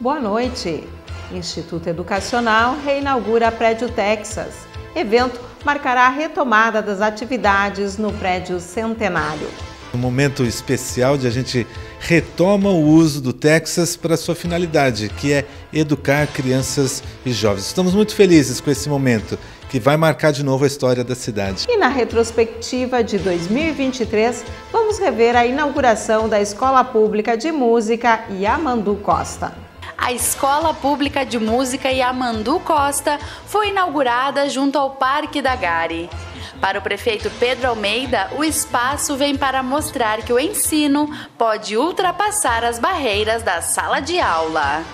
Boa noite. Instituto Educacional reinaugura prédio Texas. Evento marcará a retomada das atividades no prédio Centenário. Um momento especial de a gente retoma o uso do Texas para sua finalidade, que é educar crianças e jovens. Estamos muito felizes com esse momento que vai marcar de novo a história da cidade. E na retrospectiva de 2023, vamos rever a inauguração da Escola Pública de Música Yamandu Costa a Escola Pública de Música Yamandu Costa foi inaugurada junto ao Parque da Gare. Para o prefeito Pedro Almeida, o espaço vem para mostrar que o ensino pode ultrapassar as barreiras da sala de aula.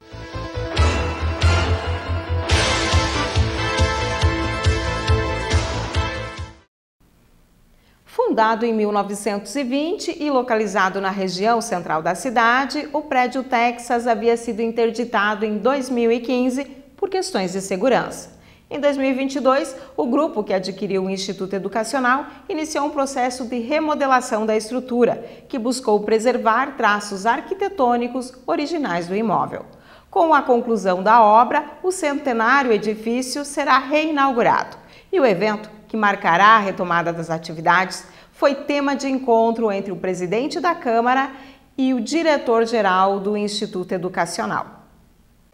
Fundado em 1920 e localizado na região central da cidade, o prédio Texas havia sido interditado em 2015 por questões de segurança. Em 2022, o grupo que adquiriu o Instituto Educacional iniciou um processo de remodelação da estrutura, que buscou preservar traços arquitetônicos originais do imóvel. Com a conclusão da obra, o centenário edifício será reinaugurado e o evento, que marcará a retomada das atividades, foi tema de encontro entre o presidente da Câmara e o diretor-geral do Instituto Educacional.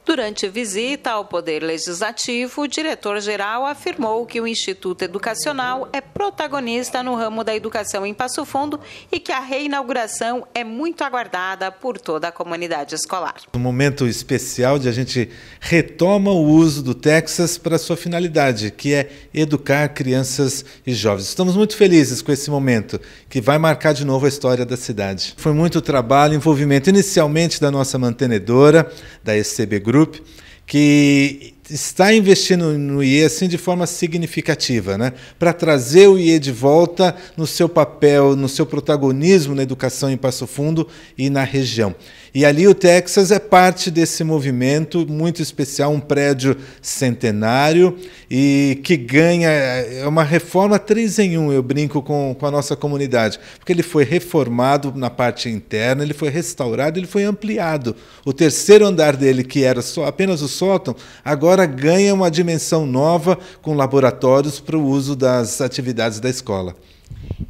Durante visita ao Poder Legislativo, o diretor-geral afirmou que o Instituto Educacional é protagonista no ramo da educação em Passo Fundo e que a reinauguração é muito aguardada por toda a comunidade escolar. Um momento especial de a gente retoma o uso do Texas para sua finalidade, que é educar crianças e jovens. Estamos muito felizes com esse momento, que vai marcar de novo a história da cidade. Foi muito trabalho, envolvimento inicialmente da nossa mantenedora, da SCB Group, Group, que está investindo no IE assim de forma significativa, né? para trazer o IE de volta no seu papel, no seu protagonismo na educação em Passo Fundo e na região. E ali o Texas é parte desse movimento muito especial, um prédio centenário e que ganha é uma reforma três em um, eu brinco com, com a nossa comunidade, porque ele foi reformado na parte interna, ele foi restaurado, ele foi ampliado. O terceiro andar dele, que era só apenas o sótão, agora ganha uma dimensão nova com laboratórios para o uso das atividades da escola.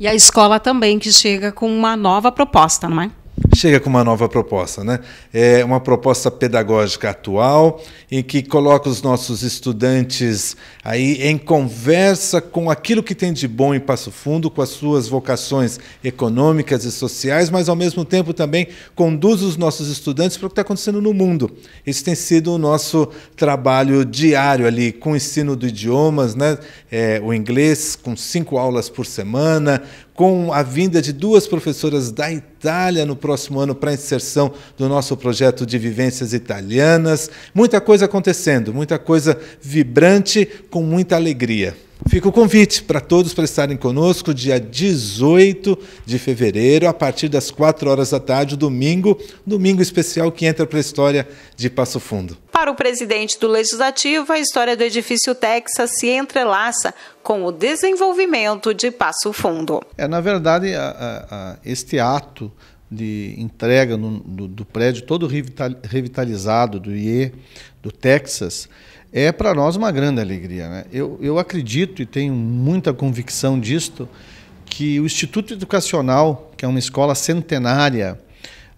E a escola também que chega com uma nova proposta, não é? Chega com uma nova proposta, né? É uma proposta pedagógica atual em que coloca os nossos estudantes aí em conversa com aquilo que tem de bom em Passo Fundo, com as suas vocações econômicas e sociais, mas ao mesmo tempo também conduz os nossos estudantes para o que está acontecendo no mundo. Esse tem sido o nosso trabalho diário ali, com o ensino do idiomas, né? É, o inglês, com cinco aulas por semana, com a vinda de duas professoras da Itália no próximo ano para a inserção do nosso projeto de vivências italianas. Muita coisa acontecendo, muita coisa vibrante, com muita alegria. Fica o convite para todos para estarem conosco dia 18 de fevereiro, a partir das 4 horas da tarde, domingo, domingo especial que entra para a história de Passo Fundo. Para o presidente do Legislativo, a história do edifício Texas se entrelaça com o desenvolvimento de Passo Fundo. É, na verdade, a, a, a, este ato de entrega no, do, do, prédio todo revitalizado do IE, do Texas, é para nós uma grande alegria. Né? Eu, eu acredito e tenho muita convicção disto, que o Instituto Educacional, que é uma escola centenária,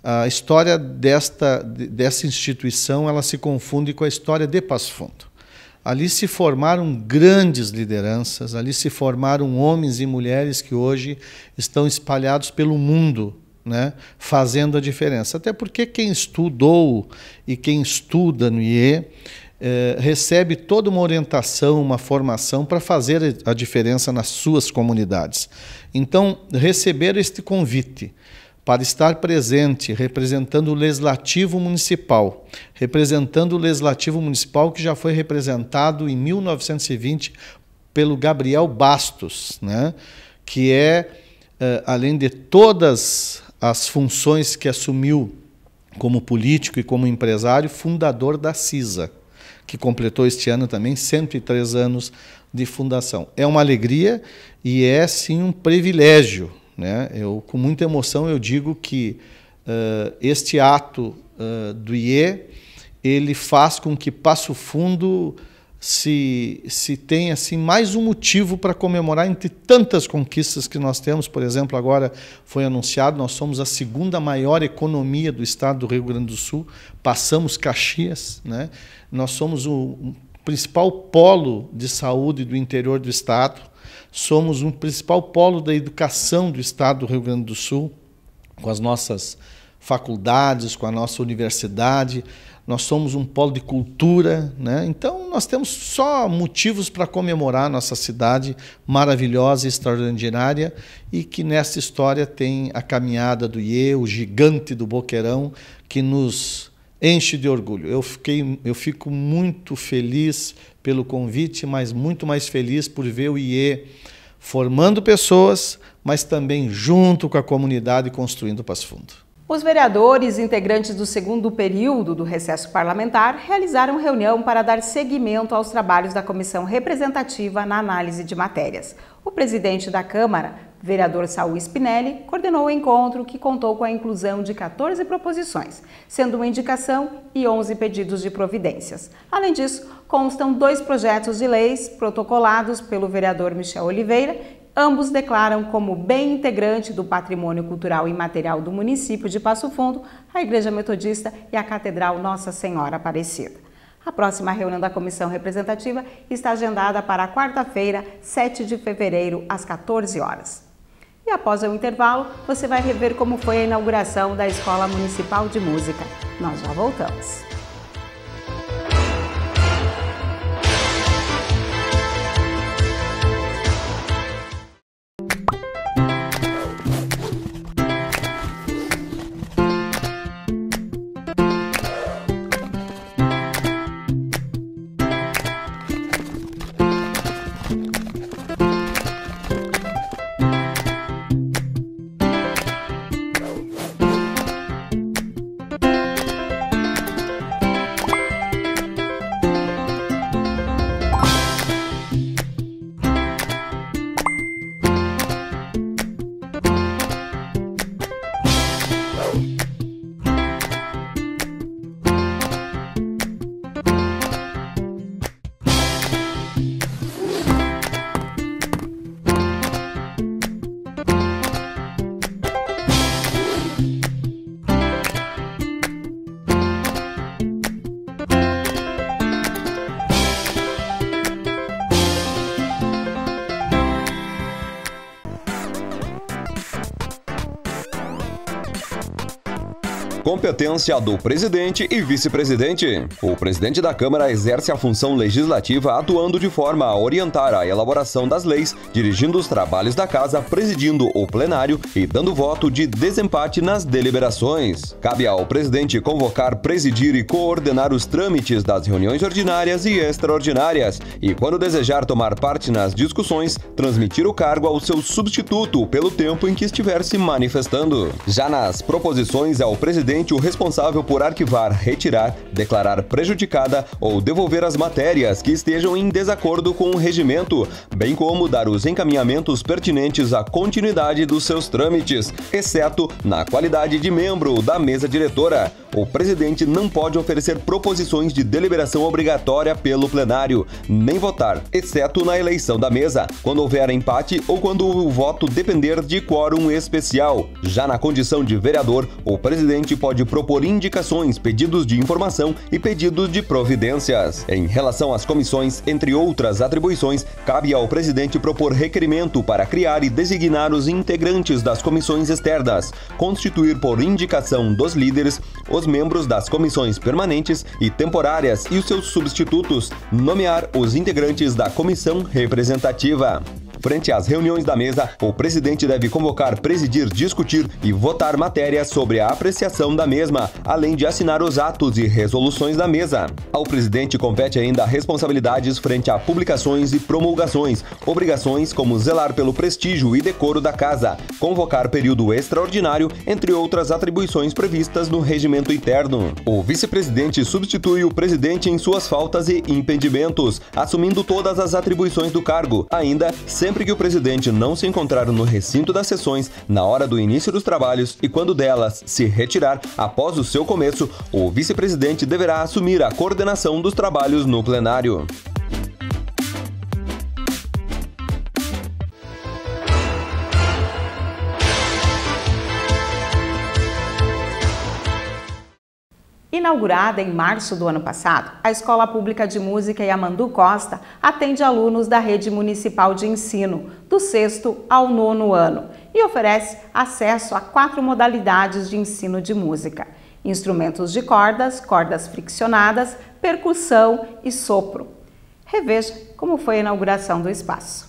a história desta, dessa instituição ela se confunde com a história de Passo Fundo. Ali se formaram grandes lideranças, ali se formaram homens e mulheres que hoje estão espalhados pelo mundo, né, fazendo a diferença. Até porque quem estudou e quem estuda no IE é, recebe toda uma orientação, uma formação para fazer a diferença nas suas comunidades. Então, receber este convite para estar presente representando o Legislativo Municipal, representando o Legislativo Municipal que já foi representado em 1920 pelo Gabriel Bastos, né? que é, é além de todas as funções que assumiu como político e como empresário, fundador da CISA que completou este ano também 103 anos de fundação. É uma alegria e é sim um privilégio. Né? Eu, com muita emoção, eu digo que uh, este ato uh, do IE ele faz com que Passo Fundo se, se tem assim mais um motivo para comemorar entre tantas conquistas que nós temos. Por exemplo, agora foi anunciado, nós somos a segunda maior economia do estado do Rio Grande do Sul, passamos Caxias, né? nós somos o principal polo de saúde do interior do estado, somos um principal polo da educação do estado do Rio Grande do Sul, com as nossas faculdades, com a nossa universidade, nós somos um polo de cultura, né? então nós temos só motivos para comemorar nossa cidade maravilhosa e extraordinária e que nessa história tem a caminhada do IE, o gigante do Boqueirão, que nos enche de orgulho. Eu, fiquei, eu fico muito feliz pelo convite, mas muito mais feliz por ver o IE formando pessoas, mas também junto com a comunidade construindo Passo Fundo. Os vereadores integrantes do segundo período do recesso parlamentar realizaram reunião para dar seguimento aos trabalhos da comissão representativa na análise de matérias. O presidente da Câmara, vereador Saul Spinelli, coordenou o encontro que contou com a inclusão de 14 proposições, sendo uma indicação e 11 pedidos de providências. Além disso, constam dois projetos de leis protocolados pelo vereador Michel Oliveira Ambos declaram como bem integrante do patrimônio cultural imaterial do município de Passo Fundo a Igreja Metodista e a Catedral Nossa Senhora Aparecida. A próxima reunião da comissão representativa está agendada para quarta-feira, 7 de fevereiro, às 14 horas. E após o intervalo, você vai rever como foi a inauguração da Escola Municipal de Música. Nós já voltamos. Competência do presidente e vice-presidente. O presidente da Câmara exerce a função legislativa atuando de forma a orientar a elaboração das leis, dirigindo os trabalhos da casa, presidindo o plenário e dando voto de desempate nas deliberações. Cabe ao presidente convocar, presidir e coordenar os trâmites das reuniões ordinárias e extraordinárias e, quando desejar tomar parte nas discussões, transmitir o cargo ao seu substituto pelo tempo em que estiver se manifestando. Já nas proposições ao presidente o responsável por arquivar, retirar, declarar prejudicada ou devolver as matérias que estejam em desacordo com o regimento, bem como dar os encaminhamentos pertinentes à continuidade dos seus trâmites, exceto na qualidade de membro da mesa diretora. O presidente não pode oferecer proposições de deliberação obrigatória pelo plenário, nem votar, exceto na eleição da mesa, quando houver empate ou quando o voto depender de quórum especial. Já na condição de vereador, o presidente pode propor indicações, pedidos de informação e pedidos de providências. Em relação às comissões, entre outras atribuições, cabe ao presidente propor requerimento para criar e designar os integrantes das comissões externas, constituir por indicação dos líderes os membros das comissões permanentes e temporárias e os seus substitutos, nomear os integrantes da comissão representativa. Frente às reuniões da mesa, o presidente deve convocar, presidir, discutir e votar matérias sobre a apreciação da mesma, além de assinar os atos e resoluções da mesa. Ao presidente compete ainda responsabilidades frente a publicações e promulgações, obrigações como zelar pelo prestígio e decoro da casa, convocar período extraordinário, entre outras atribuições previstas no regimento interno. O vice-presidente substitui o presidente em suas faltas e impedimentos, assumindo todas as atribuições do cargo, ainda sempre sempre que o presidente não se encontrar no recinto das sessões na hora do início dos trabalhos e quando delas se retirar após o seu começo, o vice-presidente deverá assumir a coordenação dos trabalhos no plenário. Inaugurada em março do ano passado, a Escola Pública de Música Yamandu Costa atende alunos da rede municipal de ensino, do sexto ao nono ano, e oferece acesso a quatro modalidades de ensino de música: instrumentos de cordas, cordas friccionadas, percussão e sopro. Reveja como foi a inauguração do espaço.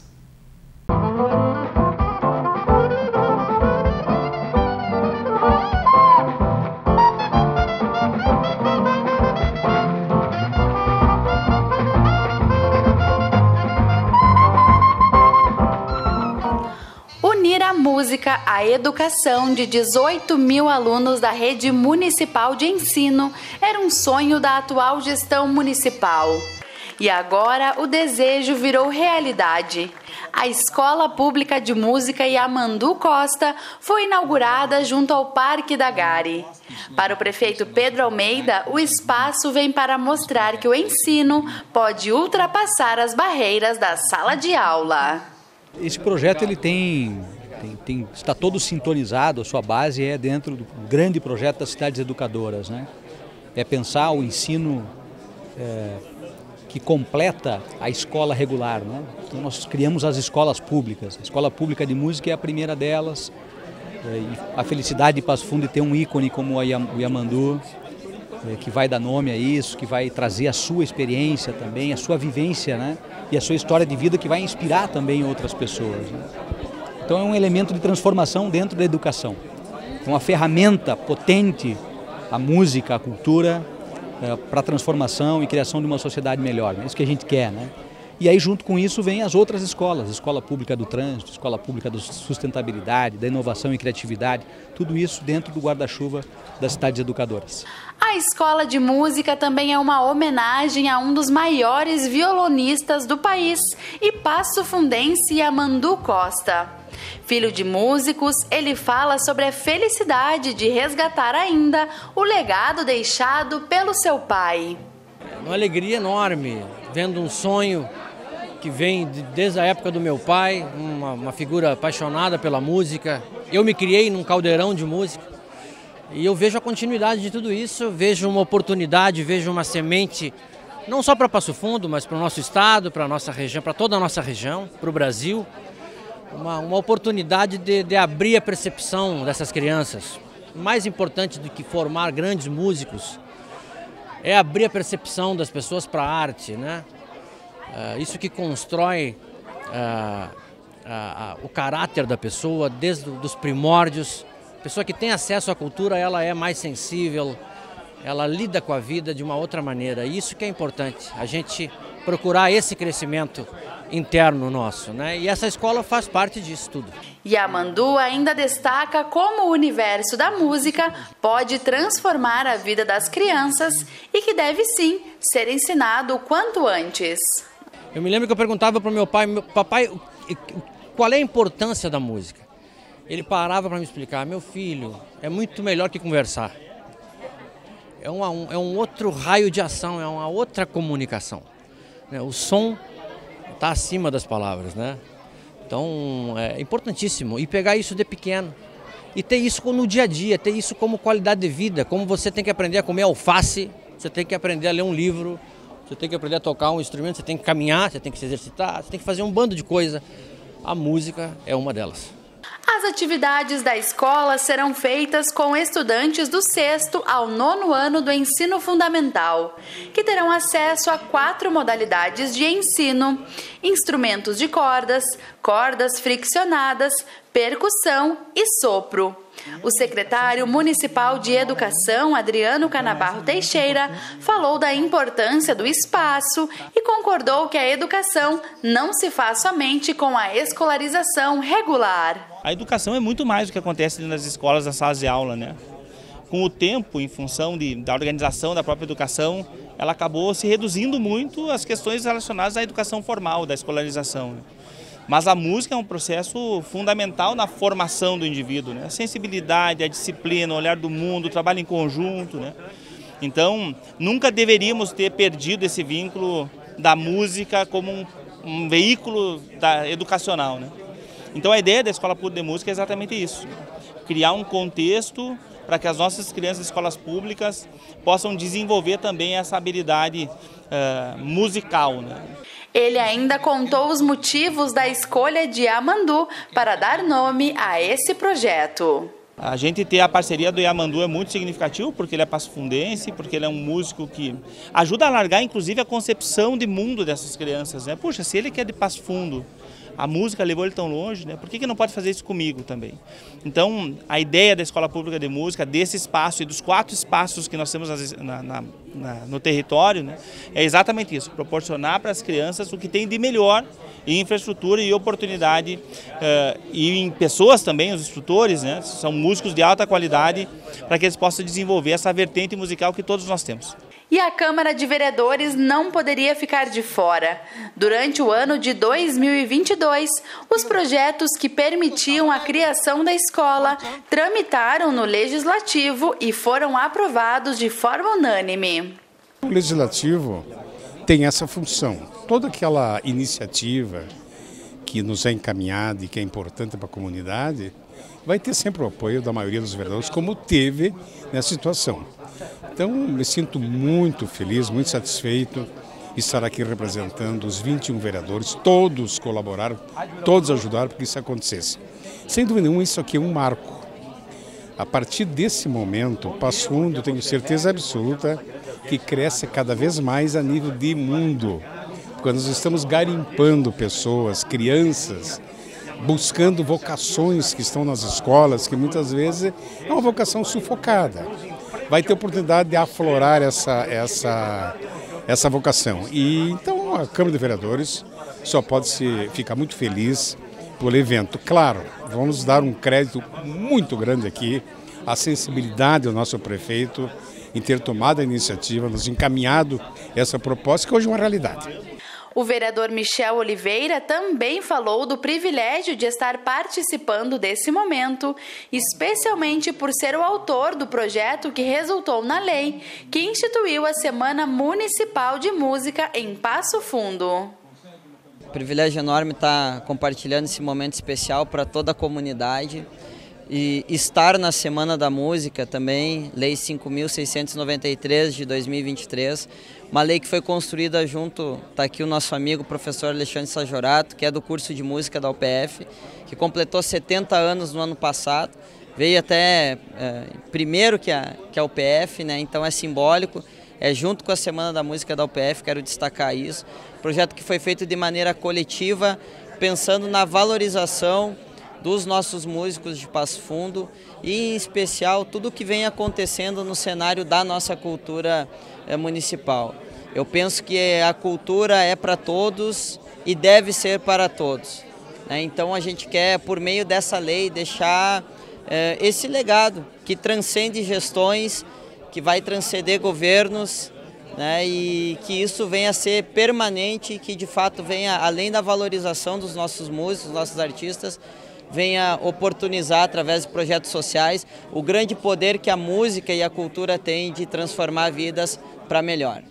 Música à educação de 18 mil alunos da rede municipal de ensino era um sonho da atual gestão municipal. E agora o desejo virou realidade. A Escola Pública de Música Yamandu Costa foi inaugurada junto ao Parque da Gari. Para o prefeito Pedro Almeida, o espaço vem para mostrar que o ensino pode ultrapassar as barreiras da sala de aula. Esse projeto ele tem tem, tem, está todo sintonizado, a sua base é dentro do grande projeto das cidades educadoras. Né? É pensar o ensino é, que completa a escola regular. Né? Então nós criamos as escolas públicas. A escola pública de música é a primeira delas. É, a felicidade de Passo Fundo de ter um ícone como o Yamandu, é, que vai dar nome a isso, que vai trazer a sua experiência também, a sua vivência né? e a sua história de vida que vai inspirar também outras pessoas. Né? Então é um elemento de transformação dentro da educação. É uma ferramenta potente, a música, a cultura, é, para a transformação e criação de uma sociedade melhor. É isso que a gente quer, né? E aí, junto com isso, vem as outras escolas, Escola Pública do Trânsito, Escola Pública da Sustentabilidade, da Inovação e Criatividade, tudo isso dentro do guarda-chuva das cidades educadoras. A Escola de Música também é uma homenagem a um dos maiores violonistas do país e passo fundense Amandu Costa. Filho de músicos, ele fala sobre a felicidade de resgatar ainda o legado deixado pelo seu pai. Uma alegria enorme, vendo um sonho que vem desde a época do meu pai, uma, uma figura apaixonada pela música. Eu me criei num caldeirão de música e eu vejo a continuidade de tudo isso, vejo uma oportunidade, vejo uma semente, não só para Passo Fundo, mas para o nosso estado, para a nossa região, para toda a nossa região, para o Brasil uma, uma oportunidade de, de abrir a percepção dessas crianças. Mais importante do que formar grandes músicos é abrir a percepção das pessoas para a arte, né? Uh, isso que constrói uh, uh, o caráter da pessoa desde os primórdios. A pessoa que tem acesso à cultura, ela é mais sensível, ela lida com a vida de uma outra maneira. Isso que é importante, a gente procurar esse crescimento interno nosso, né? E essa escola faz parte disso tudo. E a Mandu ainda destaca como o universo da música pode transformar a vida das crianças e que deve sim ser ensinado o quanto antes. Eu me lembro que eu perguntava para o meu pai, meu, papai, qual é a importância da música? Ele parava para me explicar, meu filho, é muito melhor que conversar. É, uma, um, é um outro raio de ação, é uma outra comunicação. Né? O som está acima das palavras, né? Então é importantíssimo e pegar isso de pequeno e ter isso no dia a dia, ter isso como qualidade de vida, como você tem que aprender a comer alface, você tem que aprender a ler um livro, você tem que aprender a tocar um instrumento, você tem que caminhar, você tem que se exercitar, você tem que fazer um bando de coisa. A música é uma delas. As atividades da escola serão feitas com estudantes do sexto ao nono ano do ensino fundamental, que terão acesso a quatro modalidades de ensino: instrumentos de cordas, cordas friccionadas, percussão e sopro. O secretário municipal de Educação, Adriano Canabarro Teixeira, falou da importância do espaço e concordou que a educação não se faz somente com a escolarização regular. A educação é muito mais do que acontece nas escolas, nas salas de aula, né? Com o tempo, em função de, da organização da própria educação, ela acabou se reduzindo muito as questões relacionadas à educação formal, da escolarização. Mas a música é um processo fundamental na formação do indivíduo, né? A sensibilidade, a disciplina, o olhar do mundo, o trabalho em conjunto, né? Então, nunca deveríamos ter perdido esse vínculo da música como um, um veículo da, educacional, né? Então, a ideia da Escola Pública de Música é exatamente isso: criar um contexto para que as nossas crianças de escolas públicas possam desenvolver também essa habilidade uh, musical, né? Ele ainda contou os motivos da escolha de Amandu para dar nome a esse projeto. A gente ter a parceria do Yamandu é muito significativo, porque ele é passafundense, porque ele é um músico que ajuda a alargar, inclusive, a concepção de mundo dessas crianças. Né? Puxa, se ele que é de Passo Fundo, a música levou ele tão longe, né? Por que, que não pode fazer isso comigo também? Então, a ideia da Escola Pública de Música, desse espaço e dos quatro espaços que nós temos na, na, na, no território, né? é exatamente isso, proporcionar para as crianças o que tem de melhor em infraestrutura e oportunidade uh, e em pessoas também, os instrutores, né? são músicos de alta qualidade para que eles possam desenvolver essa vertente musical que todos nós temos. E a Câmara de Vereadores não poderia ficar de fora. Durante o ano de 2022, os projetos que permitiam a criação da escola tramitaram no Legislativo e foram aprovados de forma unânime. O Legislativo tem essa função. Toda aquela iniciativa que nos é encaminhada e que é importante para a comunidade vai ter sempre o apoio da maioria dos vereadores, como teve nessa situação. Então, me sinto muito feliz, muito satisfeito estar aqui representando os 21 vereadores. Todos colaboraram, todos ajudaram para que isso acontecesse. Sem dúvida nenhuma, isso aqui é um marco. A partir desse momento, Passo Fundo, tenho certeza absoluta que cresce cada vez mais a nível de mundo. Porque nós estamos garimpando pessoas, crianças, buscando vocações que estão nas escolas, que muitas vezes é uma vocação sufocada vai ter oportunidade de aflorar essa, essa, essa vocação. E então a Câmara de Vereadores só pode se ficar muito feliz pelo evento. Claro, vamos dar um crédito muito grande aqui à sensibilidade do nosso prefeito em ter tomado a iniciativa, nos encaminhado essa proposta, que hoje é uma realidade. O vereador Michel Oliveira também falou do privilégio de estar participando desse momento, especialmente por ser o autor do projeto que resultou na lei que instituiu a Semana Municipal de Música em Passo Fundo. Privilégio enorme estar compartilhando esse momento especial para toda a comunidade e estar na Semana da Música também, Lei 5.693 de 2023, uma lei que foi construída junto, está aqui o nosso amigo professor Alexandre Sajorato, que é do curso de música da UPF, que completou 70 anos no ano passado, veio até é, primeiro que a, que a UPF, né? então é simbólico, é junto com a Semana da Música da UPF, quero destacar isso, projeto que foi feito de maneira coletiva, pensando na valorização dos nossos músicos de Passo Fundo e, em especial, tudo o que vem acontecendo no cenário da nossa cultura eh, municipal. Eu penso que a cultura é para todos e deve ser para todos. Né? Então, a gente quer, por meio dessa lei, deixar eh, esse legado que transcende gestões, que vai transcender governos né, e que isso venha a ser permanente, que de fato venha, além da valorização dos nossos músicos, dos nossos artistas, venha oportunizar através de projetos sociais o grande poder que a música e a cultura têm de transformar vidas para melhor.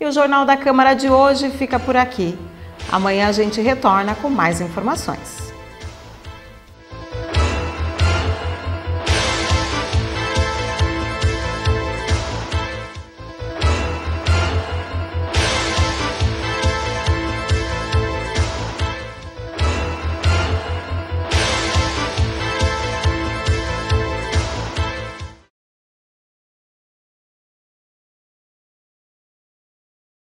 E o Jornal da Câmara de hoje fica por aqui. Amanhã a gente retorna com mais informações.